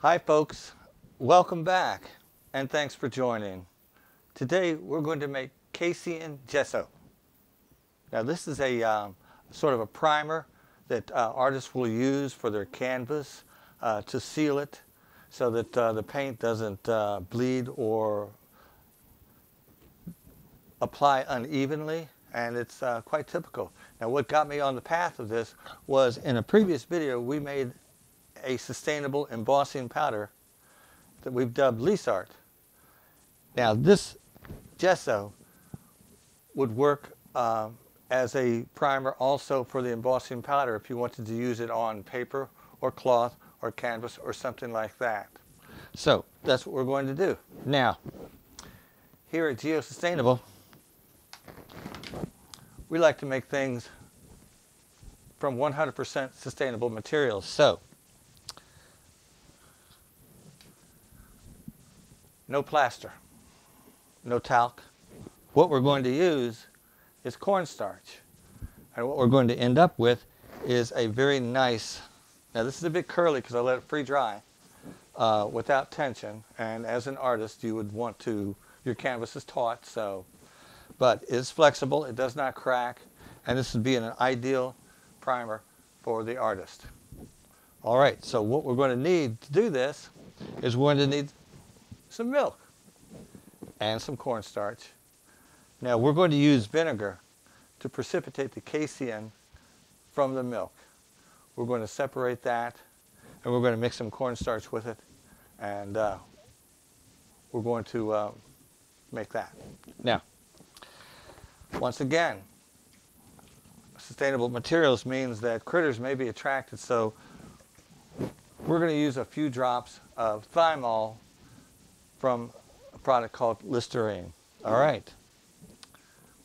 Hi folks, welcome back and thanks for joining. Today we're going to make Casein gesso. Now this is a um, sort of a primer that uh, artists will use for their canvas uh, to seal it so that uh, the paint doesn't uh, bleed or apply unevenly and it's uh, quite typical. Now what got me on the path of this was in a previous video we made a sustainable embossing powder that we've dubbed Leasart. Now this gesso would work uh, as a primer also for the embossing powder if you wanted to use it on paper or cloth or canvas or something like that. So that's what we're going to do. Now, here at Geosustainable, we like to make things from 100% sustainable materials. So, no plaster, no talc. What we're going to use is cornstarch. And what we're going to end up with is a very nice, now this is a bit curly because I let it free dry, uh, without tension. And as an artist, you would want to, your canvas is taut, so, but it's flexible, it does not crack, and this would be an ideal primer for the artist. All right, so what we're going to need to do this is we're going to need some milk and some cornstarch. Now we're going to use vinegar to precipitate the casein from the milk. We're going to separate that and we're going to mix some cornstarch with it and uh, we're going to uh, make that. Now, once again, sustainable materials means that critters may be attracted so we're going to use a few drops of thymol from a product called Listerine. All right.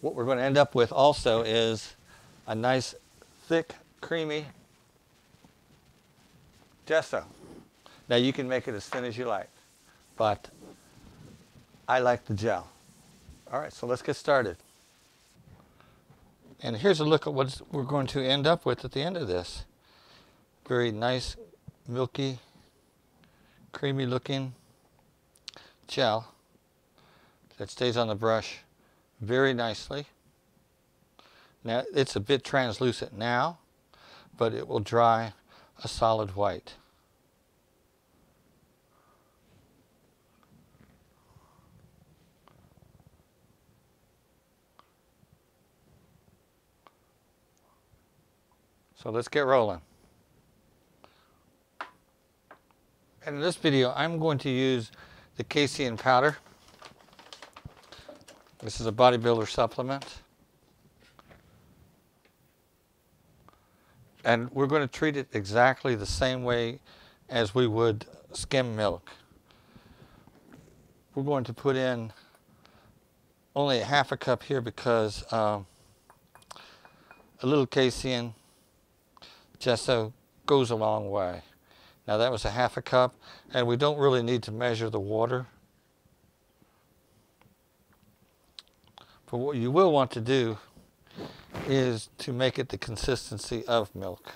What we're going to end up with also is a nice, thick, creamy gesso. Now you can make it as thin as you like, but I like the gel. All right, so let's get started. And here's a look at what we're going to end up with at the end of this. Very nice, milky, creamy looking gel that stays on the brush very nicely. Now it's a bit translucent now, but it will dry a solid white. So let's get rolling. And in this video, I'm going to use the casein powder. This is a bodybuilder supplement. And we're going to treat it exactly the same way as we would skim milk. We're going to put in only a half a cup here because um, a little casein gesso goes a long way. Now that was a half a cup, and we don't really need to measure the water. But what you will want to do is to make it the consistency of milk.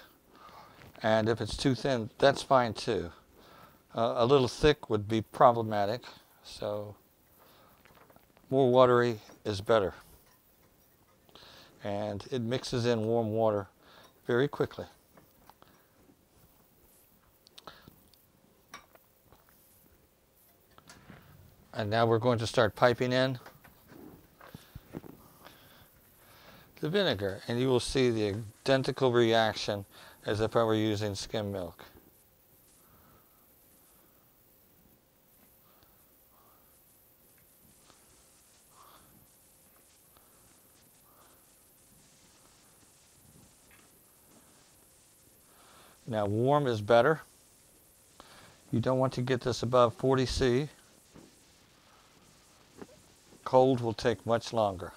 And if it's too thin, that's fine too. Uh, a little thick would be problematic, so more watery is better. And it mixes in warm water very quickly. And now we're going to start piping in the vinegar and you will see the identical reaction as if I were using skim milk. Now warm is better. You don't want to get this above 40 C. Cold will take much longer.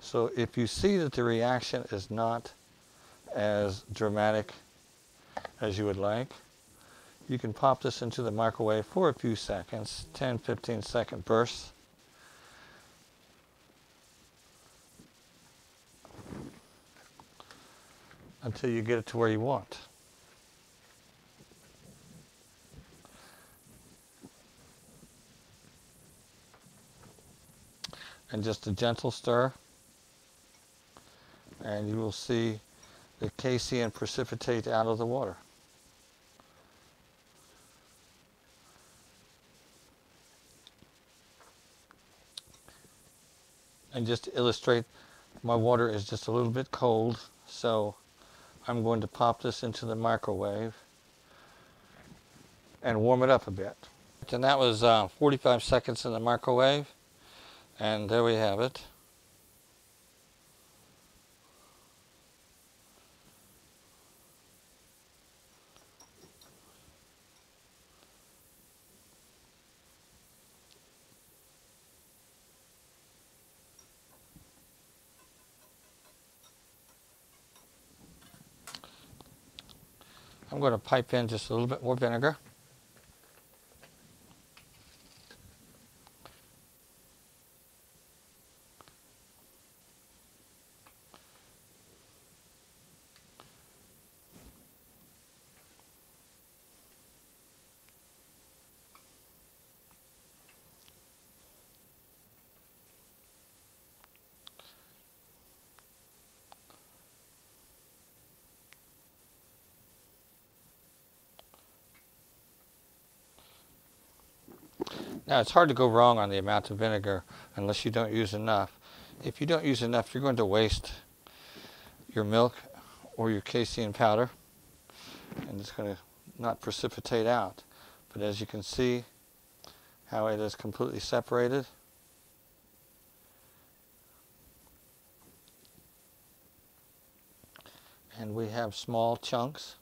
So if you see that the reaction is not as dramatic as you would like, you can pop this into the microwave for a few seconds, 10, 15 second bursts. until you get it to where you want. And just a gentle stir. And you will see the casein precipitate out of the water. And just to illustrate, my water is just a little bit cold, so I'm going to pop this into the microwave and warm it up a bit. And that was uh, 45 seconds in the microwave. And there we have it. I'm going to pipe in just a little bit more vinegar. Now it's hard to go wrong on the amount of vinegar unless you don't use enough. If you don't use enough, you're going to waste your milk or your casein powder and it's going to not precipitate out. But as you can see how it is completely separated. And we have small chunks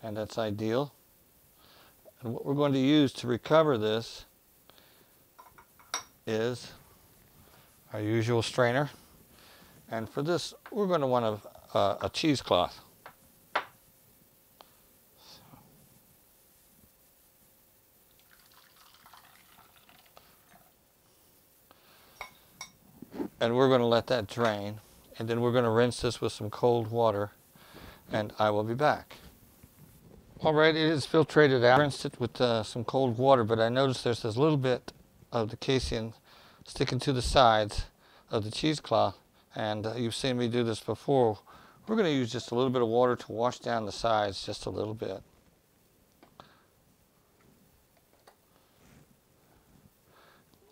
and that's ideal. And what we're going to use to recover this is our usual strainer. And for this, we're going to want a, uh, a cheesecloth. And we're going to let that drain. And then we're going to rinse this with some cold water. And I will be back. All right, it is filtrated out. I rinsed it with uh, some cold water, but I noticed there's this little bit of the casein sticking to the sides of the cheesecloth. And uh, you've seen me do this before. We're going to use just a little bit of water to wash down the sides just a little bit.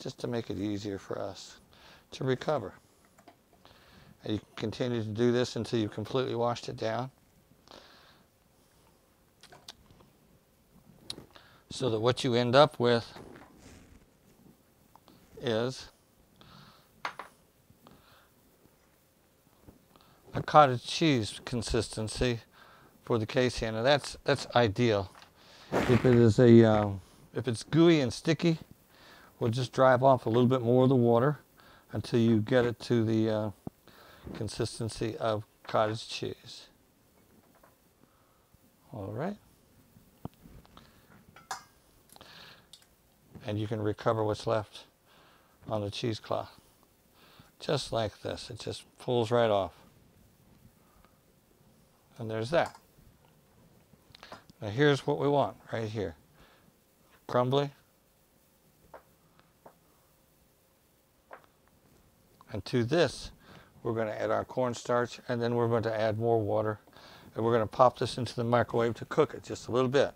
Just to make it easier for us to recover. And you continue to do this until you've completely washed it down. So that what you end up with is a cottage cheese consistency for the and that's that's ideal. If it is a uh, if it's gooey and sticky, we'll just drive off a little bit more of the water until you get it to the uh, consistency of cottage cheese. All right. And you can recover what's left on the cheesecloth. Just like this. It just pulls right off. And there's that. Now here's what we want right here. Crumbly. And to this, we're going to add our cornstarch and then we're going to add more water. And we're going to pop this into the microwave to cook it just a little bit.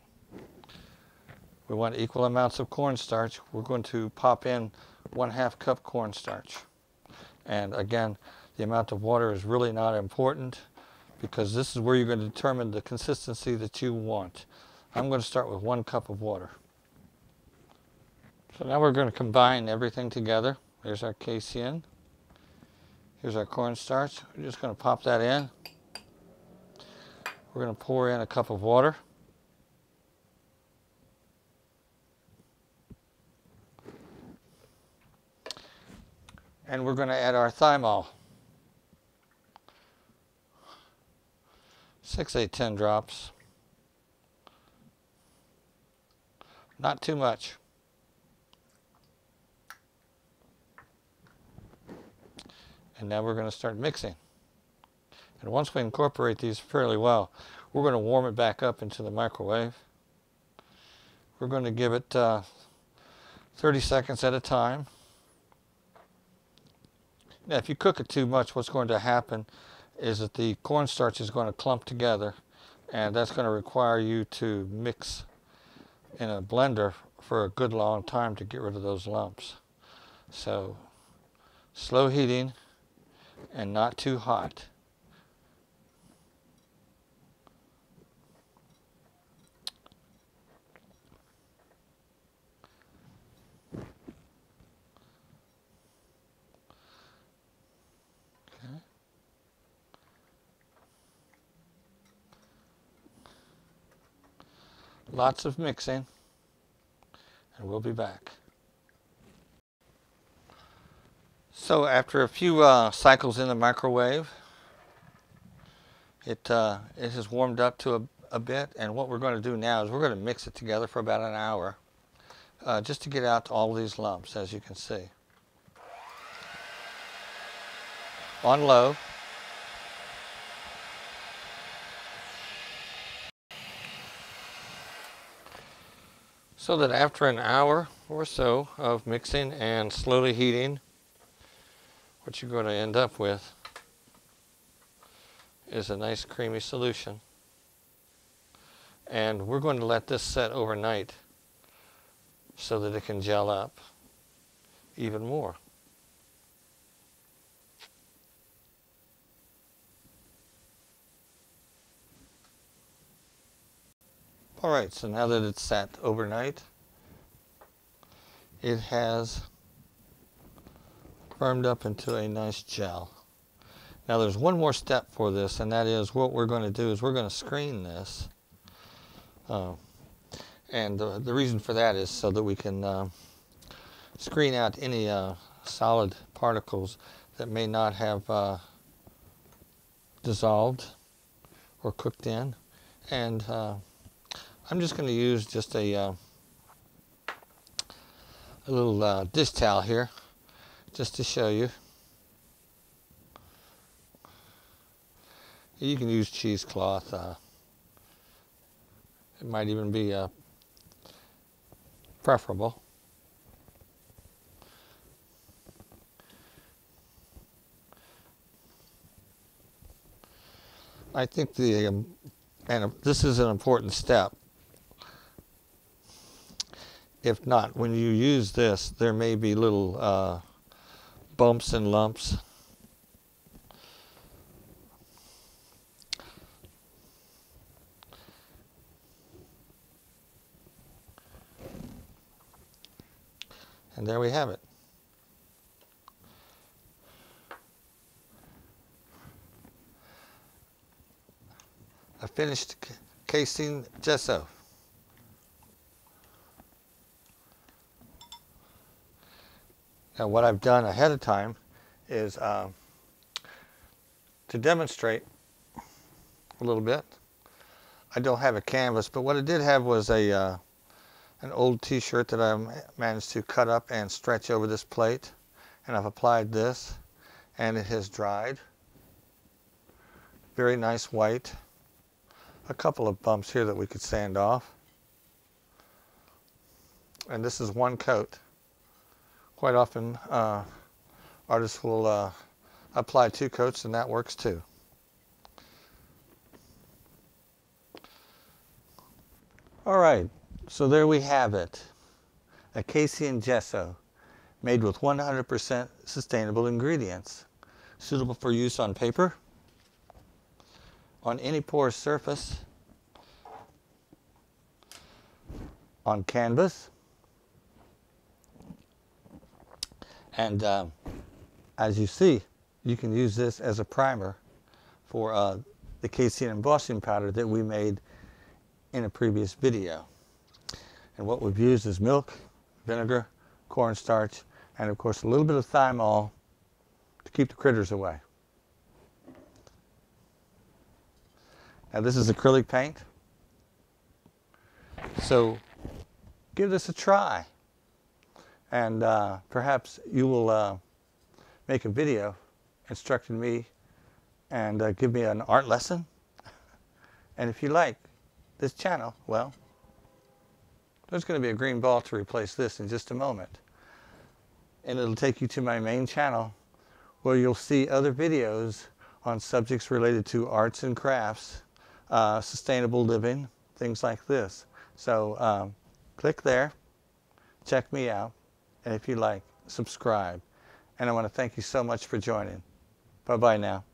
We want equal amounts of cornstarch. We're going to pop in one half cup cornstarch. And again, the amount of water is really not important because this is where you're going to determine the consistency that you want. I'm going to start with one cup of water. So now we're going to combine everything together. There's our casein. Here's our cornstarch. We're just going to pop that in. We're going to pour in a cup of water. And we're going to add our thymol. Six, eight, ten drops. Not too much. And now we're going to start mixing. And once we incorporate these fairly well, we're going to warm it back up into the microwave. We're going to give it uh, 30 seconds at a time. Now, if you cook it too much, what's going to happen is that the cornstarch is going to clump together, and that's going to require you to mix in a blender for a good long time to get rid of those lumps. So, slow heating and not too hot. Lots of mixing, and we'll be back. So after a few uh, cycles in the microwave, it, uh, it has warmed up to a, a, bit, and what we're going to do now is we're going to mix it together for about an hour, uh, just to get out all these lumps, as you can see. On low. So that after an hour or so of mixing and slowly heating, what you're going to end up with is a nice creamy solution. And we're going to let this set overnight so that it can gel up even more. All right, so now that it's sat overnight, it has firmed up into a nice gel. Now there's one more step for this, and that is what we're going to do is we're going to screen this. Uh, and the, the, reason for that is so that we can uh, screen out any uh, solid particles that may not have uh, dissolved or cooked in. And uh, I'm just going to use just a, uh, a little dish towel here just to show you. You can use cheesecloth. Uh, it might even be uh, preferable. I think the, um, and this is an important step. If not, when you use this, there may be little uh, bumps and lumps. And there we have it. A finished casein gesso. Now what I've done ahead of time is uh, to demonstrate a little bit. I don't have a canvas, but what I did have was a uh, an old t-shirt that I managed to cut up and stretch over this plate. And I've applied this and it has dried. Very nice white. A couple of bumps here that we could sand off. And this is one coat quite often uh, artists will uh, apply two coats and that works too. All right, so there we have it. A Casein gesso made with 100% sustainable ingredients, suitable for use on paper, on any porous surface, on canvas, And uh, as you see, you can use this as a primer for uh, the casein embossing powder that we made in a previous video. And what we've used is milk, vinegar, cornstarch, and of course a little bit of thymol to keep the critters away. Now this is acrylic paint. So give this a try and uh, perhaps you will uh, make a video instructing me and uh, give me an art lesson. and if you like this channel, well, there's going to be a green ball to replace this in just a moment. And it'll take you to my main channel where you'll see other videos on subjects related to arts and crafts, uh, sustainable living, things like this. So um, click there, check me out, and if you like, subscribe. And I want to thank you so much for joining. Bye bye now.